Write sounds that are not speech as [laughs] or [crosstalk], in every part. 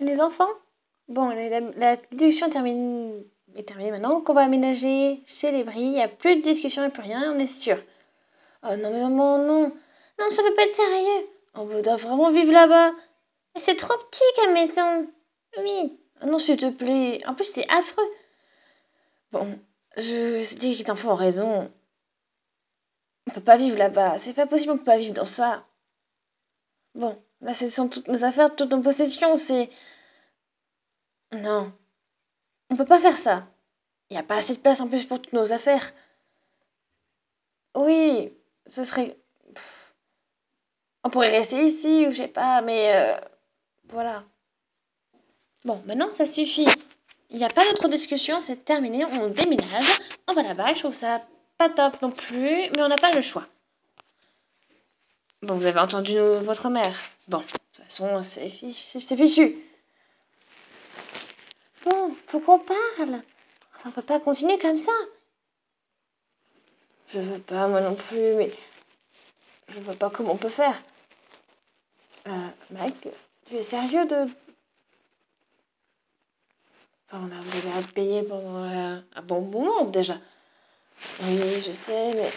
Les enfants? Bon, la, discussion termine, est terminée maintenant. Qu'on va aménager chez les bris. Il n'y a plus de discussion et plus rien, on est sûr. Oh non, mais maman, non. Non, ça peut pas être sérieux. On doit vraiment vivre là-bas. Et c'est trop petit comme maison. Oui. Oh non, s'il te plaît. En plus, c'est affreux. Bon, je dis que les enfants ont raison. On peut pas vivre là-bas. C'est pas possible, on peut pas vivre dans ça. Bon, là, ce sont toutes nos affaires, toutes nos possessions. C'est. Non. On peut pas faire ça. Il n'y a pas assez de place en plus pour toutes nos affaires. Oui, ce serait. On pourrait rester ici, ou je sais pas, mais. Euh, voilà. Bon, maintenant ça suffit. Il n'y a pas d'autre discussion, c'est terminé, on déménage, on va là-bas, je trouve ça pas top non plus, mais on n'a pas le choix. Bon, vous avez entendu votre mère. Bon, de toute façon, c'est fichu. Bon, faut qu'on parle. Ça ne peut pas continuer comme ça. Je veux pas, moi non plus, mais je vois pas comment on peut faire. Euh, Mike, tu es sérieux de... Enfin, on a, vous avez à payer pendant euh, un bon moment déjà. Oui, je sais, mais...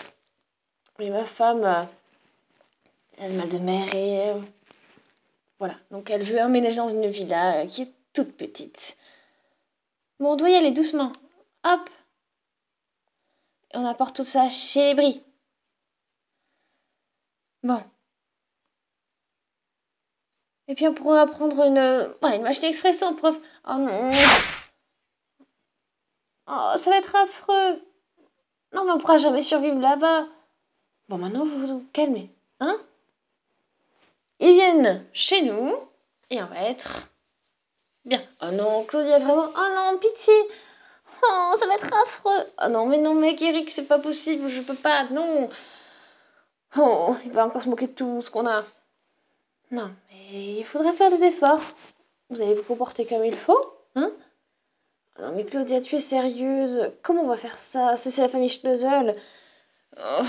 Oui, ma femme, euh, elle m'a de mer et... Euh, voilà, donc elle veut emménager dans une villa qui est toute petite. Bon, on doit y aller doucement. Hop on apporte tout ça chez les. Bon. Et puis on pourra prendre une, une machine d'expresso, prof. Oh non. Oh, ça va être affreux. Non, mais on pourra jamais survivre là-bas. Bon, maintenant, vous vous calmez. Hein? Ils viennent chez nous et on va être bien. Oh non, Claudia, vraiment. Oh non, pitié. Oh, ça va être affreux. Oh non, mais non, mec, Eric, c'est pas possible. Je peux pas. Non. Oh, il va encore se moquer de tout ce qu'on a. Non, mais il faudrait faire des efforts. Vous allez vous comporter comme il faut, hein Non, mais Claudia, tu es sérieuse Comment on va faire ça? C'est la famille Schlözel. Oh.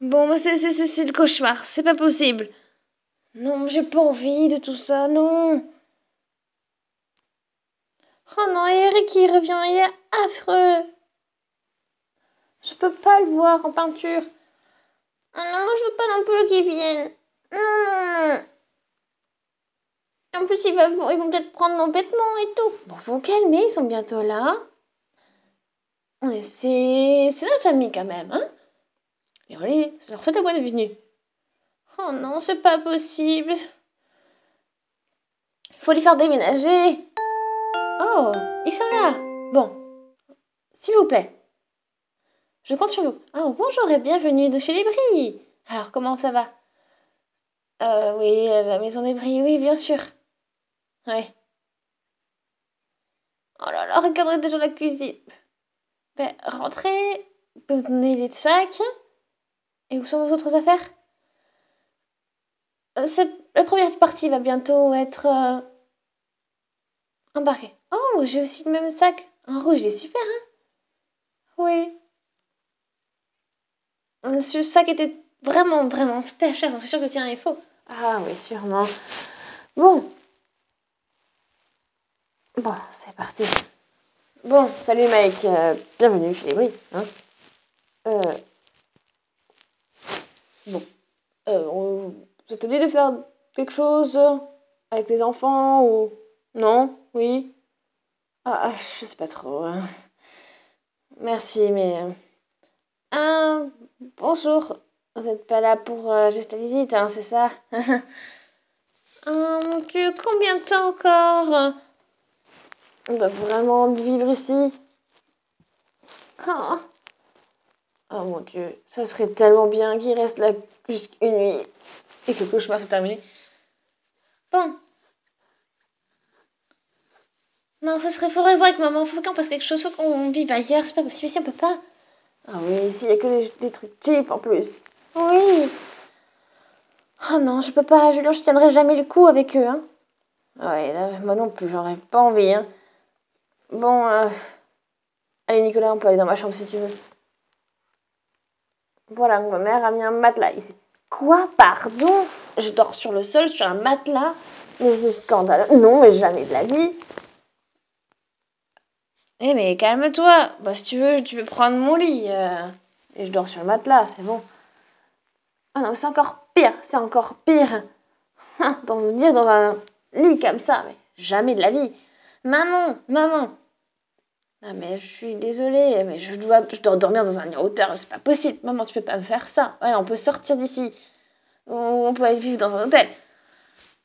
Bon, c'est le cauchemar, c'est pas possible. Non, j'ai pas envie de tout ça, non. Oh non, Eric, il revient, il est affreux. Je peux pas le voir en peinture. Ah non, moi je veux pas non plus qu'ils viennent. Non, En plus, ils, vont peut-être prendre nos vêtements et tout. Bon, faut calmer, ils sont bientôt là. C'est la famille quand même, hein Et allez, c'est leur seule bonne venue. Oh non, c'est pas possible. Il faut les faire déménager. Oh, ils sont là. Bon, s'il vous plaît. Je compte sur vous. Oh, bonjour et bienvenue de chez les Bris. Alors, comment ça va? Euh, Oui, la maison des Bris, oui, bien sûr. Ouais. Oh là là, regardez déjà la cuisine. Ben, rentrez, vous me donner les sacs. Et où sont vos autres affaires? Euh, La première partie va bientôt être euh, embarquée. Oh, j'ai aussi le même sac. En rouge, il est super, hein? Oui. Ce sac était vraiment, vraiment très cher. Je suis sûre que le tien est faux. Ah oui, sûrement. Bon. Bon, c'est parti. Bon, salut Mike. Euh, bienvenue chez les Bris. Hein euh... Bon. Euh. Ça te dit de faire quelque chose avec les enfants ou... Non? Oui? Ah, je sais pas trop. Hein. Merci, mais... Ah, bonjour. Vous n'êtes pas là pour euh, juste la visite, hein, c'est ça? [laughs] Oh mon dieu, combien de temps encore? On va vraiment vivre ici oh. Oh. mon dieu, ça serait tellement bien qu'il reste là jusqu'une nuit et que le cauchemar soit terminé. Bon. Non, ça serait, faudrait voir avec maman, faut qu'on passe quelque chose, faut qu'on vive ailleurs, c'est pas possible, si on peut pas. Ah oui, ici, il n'y a que des, trucs cheap en plus. Oui. Oh non, je peux pas, Julien, je tiendrai jamais le coup avec eux, hein. Ouais, moi non plus, j'aurais pas envie, hein. Bon, euh... allez Nicolas, on peut aller dans ma chambre si tu veux. Voilà, ma mère a mis un matelas ici. Quoi, pardon? Je dors sur le sol, sur un matelas Mais c'est scandaleux. Non, mais jamais de la vie. Eh, mais calme-toi. Bah, si tu veux, tu peux prendre mon lit. Euh, et je dors sur le matelas, c'est bon. Ah non, mais c'est encore pire. C'est encore pire. [laughs] dans, dans un lit comme ça. Mais jamais de la vie. Maman, maman. Ah, mais je suis désolée, mais je dois, je dois dormir dans un lit hauteur. C'est pas possible. Maman, tu peux pas me faire ça. Ouais, on peut sortir d'ici. On peut aller vivre dans un hôtel.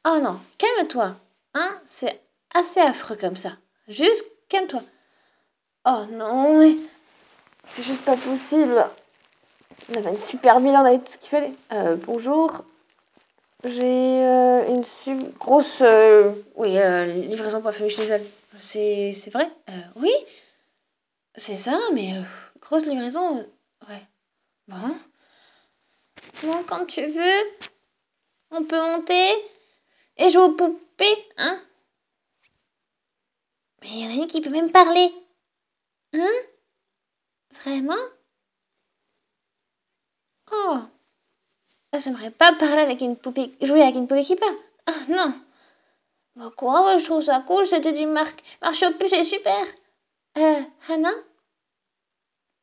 Oh non, calme-toi. Hein, c'est assez affreux comme ça. Juste calme-toi. Oh non, mais c'est juste pas possible. On avait une super ville, on avait tout ce qu'il fallait. Euh, bonjour. J'ai euh, une grosse euh, oui, livraison pour chez elle. C'est, c'est vrai? Oui C'est ça, mais grosse livraison Ouais. Bon. Bon, quand tu veux, on peut monter et jouer aux poupées, hein Mais il y en a une qui peut même parler. Hein Vraiment? Oh J'aimerais pas parler avec une poupée, jouer avec une poupée qui parle. Ah non Bah quoi Je trouve ça cool, c'était du marque. Marche au plus, c'est super. Euh, Hannah?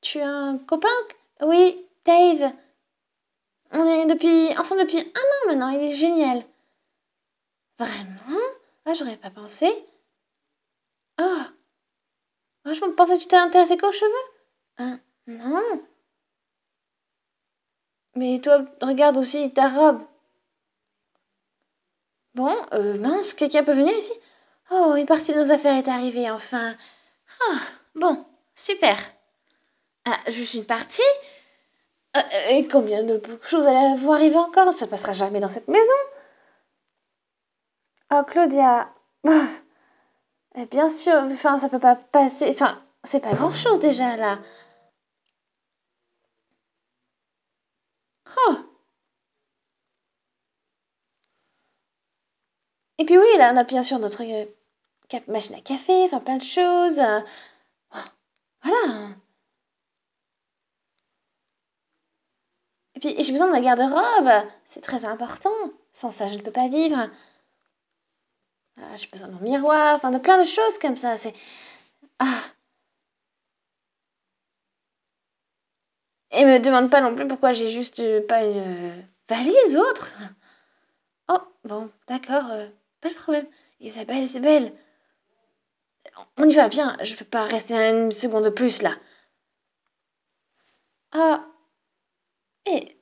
Tu as un copain? Oui, Dave. On est depuis, ensemble depuis un an maintenant, il est génial. Vraiment? Ah, j'aurais pas pensé. Oh je me pensais que tu t'es intéressé qu'aux cheveux? Non. Mais toi, regarde aussi ta robe. Bon, euh, mince, quelqu'un peut venir ici? Oh, une partie de nos affaires est arrivée, enfin. Ah, bon, super. Ah, juste une partie? Euh, Et combien de choses vont arriver encore? Ça passera jamais dans cette maison. Oh, Claudia. [laughs] Eh, bien sûr, enfin, ça peut pas passer. Enfin, c'est pas grand chose déjà là. Oh Et puis oui, là, on a bien sûr notre euh, machine à café, enfin plein de choses. Oh, voilà. Et puis j'ai besoin de ma garde-robe. C'est très important. Sans ça, je ne peux pas vivre. J'ai besoin de mon miroir, enfin de plein de choses comme ça. C'est. Ah Et me demande pas non plus pourquoi j'ai juste euh, pas une euh, valise ou autre. Oh, bon, d'accord, euh, pas de problème. Isabelle, Isabelle. On y va, bien, je peux pas rester une seconde de plus là. Ah. Et.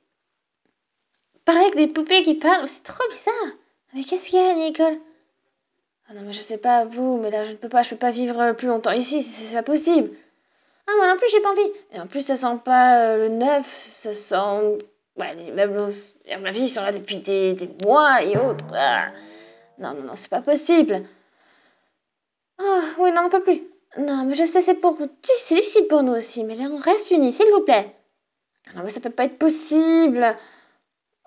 Pareil que des poupées qui parlent, c'est trop bizarre. Mais qu'est-ce qu'il y a, Nicole? Ah non, mais je sais pas vous, mais là je ne peux pas, je peux pas vivre plus longtemps ici, c'est pas possible. Ah, moi non plus, j'ai pas envie. Et en plus, ça sent pas euh, le neuf, ça sent. Ouais, les meubles, à ma vie, ils sont là depuis des, mois et autres. Ah. Non, non, non, c'est pas possible. Oh, oui, non, on peut plus. Non, mais je sais, c'est pour. C'est difficile pour nous aussi, mais là, on reste unis, s'il vous plaît. Non, mais ça peut pas être possible.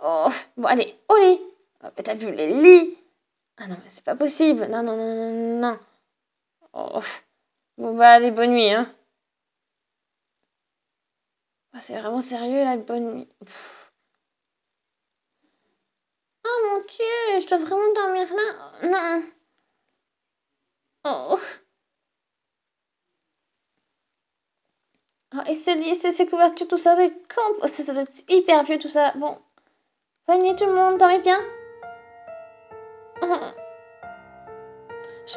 Oh, bon, allez, au lit. Oh, T'as vu les lits ah non, mais c'est pas possible. Non, non, non, non, non. Oh. Bon, bah, allez, bonne nuit, hein. Ah, c'est vraiment sérieux, là, bonne nuit. Oh mon dieu, je dois vraiment dormir là Non. Oh. Oh, et ce lit, ces couvertures, tout ça, c'est hyper vieux tout ça. Bon. Bonne nuit tout le monde, dormez bien. Je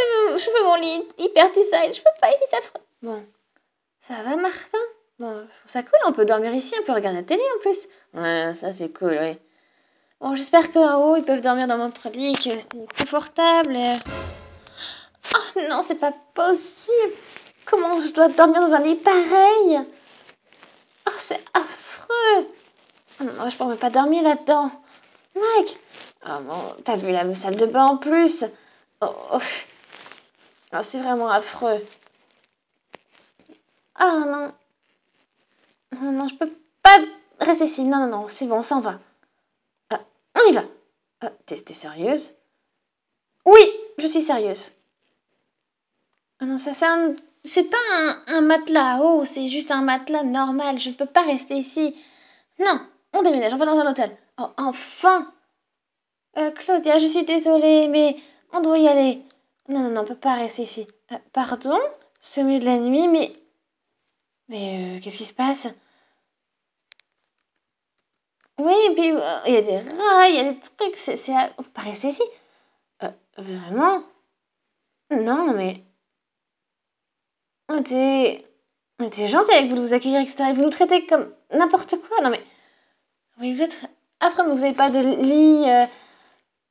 veux, je veux mon lit hyper design. Je peux pas ici, ça Bon. Ça va, Martin? Bon, ça cool, on peut dormir ici, on peut regarder la télé en plus. Ouais, ça c'est cool, oui. Bon, j'espère qu'en haut, ils peuvent dormir dans notre lit, que c'est confortable. Oh non, c'est pas possible. Comment je dois dormir dans un lit pareil? Oh, c'est affreux. Oh non, je pourrais pas dormir là-dedans. Mike Oh bon, t'as vu la salle de bain en plus? Oh, oh. oh c'est vraiment affreux. Ah non. Non, non, je peux pas rester ici. Non, non, non, c'est bon, on s'en va. Ah, on y va. Ah, t'es sérieuse? Oui, je suis sérieuse. Ah non, ça c'est un... C'est pas un, un matelas oh, c'est juste un matelas normal. Je ne peux pas rester ici. Non, on déménage, on va dans un hôtel. Oh, enfin euh, Claudia, je suis désolée, mais on doit y aller. Non, non, non, on peut pas rester ici. Euh, pardon? C'est au milieu de la nuit, mais... Mais euh, qu'est-ce qui se passe? Oui, et puis il y a des rats, il y a des trucs, c'est... Peut pas rester ici. vraiment? Non, mais... On était... On était gentil avec vous de vous accueillir, etc. Et vous nous traitez comme n'importe quoi. Non, mais... Oui, vous êtes... Après, vous n'avez pas de lit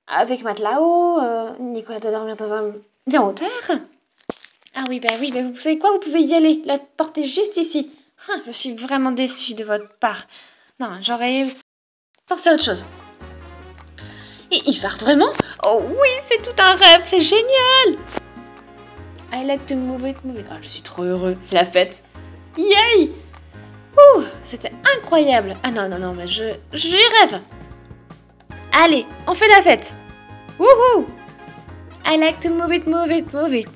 avec matelas haut. Euh, Nicolas doit dormir dans un bien hauteur. Ah oui, bah oui, bah vous savez quoi, vous pouvez y aller. La porte est juste ici. Ah, je suis vraiment déçue de votre part. Non, j'aurais pensé à autre chose. Et ils partent vraiment? Oh oui, c'est tout un rêve, c'est génial I like to move it, move it. Oh, je suis trop heureux, c'est la fête. Yay Ouh, c'était incroyable. Ah non, non, non, mais je, j'y rêve. Allez, on fait la fête. Woohoo! I like to move it, move it, move it.